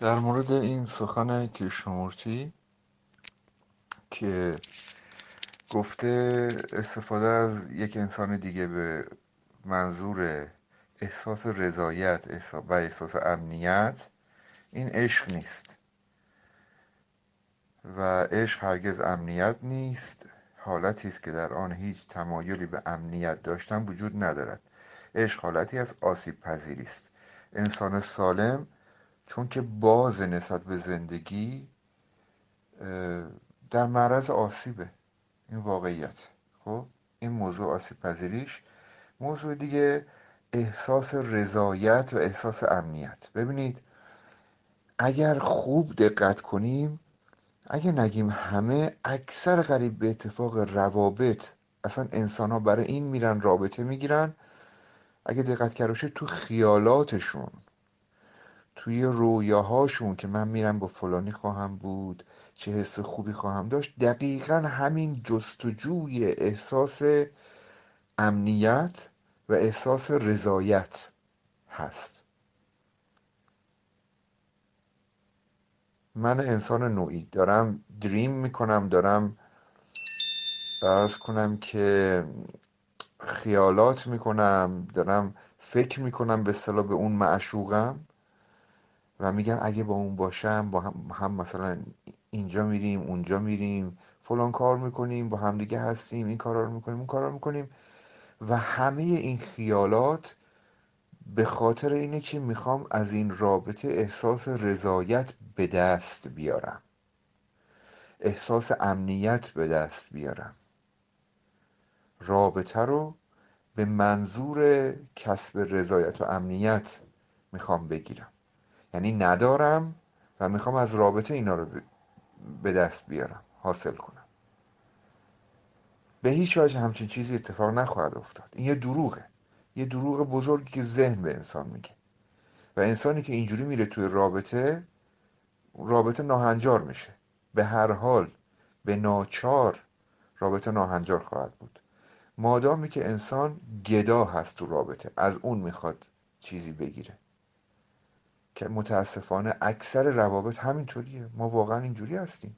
در مورد این سخن کریشنامورتی که گفته استفاده از یک انسان دیگه به منظور احساس رضایت و احساس امنیت این عشق نیست. و عشق هرگز امنیت نیست. حالتی است که در آن هیچ تمایلی به امنیت داشتن وجود ندارد. عشق حالتی از آسیب پذیری است. انسان سالم چون که باز نسبت به زندگی در معرض آسیبه. این واقعیت. خب؟ این موضوع آسیب پذیریش. موضوع دیگه احساس رضایت و احساس امنیت. ببینید اگر خوب دقت کنیم اگه نگیم همه اکثر غریب به اتفاق روابط اصلا انسان ها برای این میرن رابطه می‌گیرن. اگه دقت کرده تو خیالاتشون توی رویاهاشون که من میرم با فلانی خواهم بود چه حس خوبی خواهم داشت دقیقا همین جستجوی احساس امنیت و احساس رضایت هست. من انسان نوعی دارم دریم می‌کنم دارم ارز کنم که خیالات می‌کنم دارم فکر می‌کنم به اصطلاح به اون معشوقم. و میگم اگه با اون باشم با هم, هم مثلا اینجا میریم اونجا میریم فلان کار می‌کنیم با همدیگه هستیم این کارا رو می‌کنیم اون کارا رو می‌کنیم. و همه این خیالات به خاطر اینه که می‌خوام از این رابطه احساس رضایت به دست بیارم. احساس امنیت به دست بیارم. رابطه رو به منظور کسب رضایت و امنیت می‌خوام بگیرم. یعنی ندارم و می‌خوام از رابطه اینا رو به دست بیارم حاصل کنم. به هیچ وجه همچین چیزی اتفاق نخواهد افتاد. این یه دروغه. یه دروغ بزرگی که ذهن به انسان میگه. و انسانی که اینجوری میره توی رابطه رابطه ناهنجار میشه. به هر حال به ناچار رابطه ناهنجار خواهد بود. مادامی که انسان گدا هست تو رابطه از اون می‌خواد چیزی بگیره. که متاسفانه اکثر روابط همینطوریه. ما واقعا اینجوری هستیم.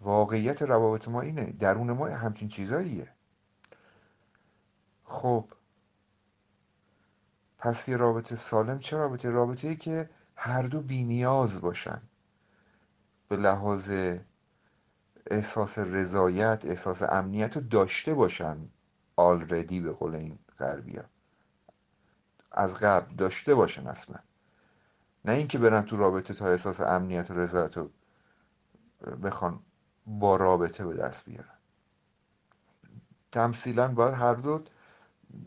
واقعیت روابط ما اینه درون ما همچین چیزاییه. خب پس یه رابطه سالم چه رابطه؟ رابطه ای که هر دو بینیاز باشن. به لحاظ احساس رضایت احساس امنیت رو داشته باشن. آلردی به قول این غربیا. از غرب داشته باشن اصلا. نه اینکه برن تو رابطه تا احساس امنیت و رضایت رو بخوان با رابطه به دست بیارن. تمثیلا باید هر دو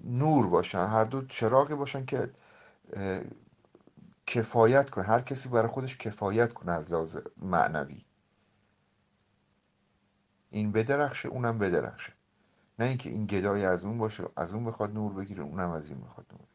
نور باشن هر دو چراغی باشن که کفایت کنه هر کسی برای خودش کفایت کنه از لحاظ معنوی. این بدرخشه اونم بدرخشه. نه اینکه این گدای از اون باشه از اون بخواد نور بگیره اونم از این بخواد نور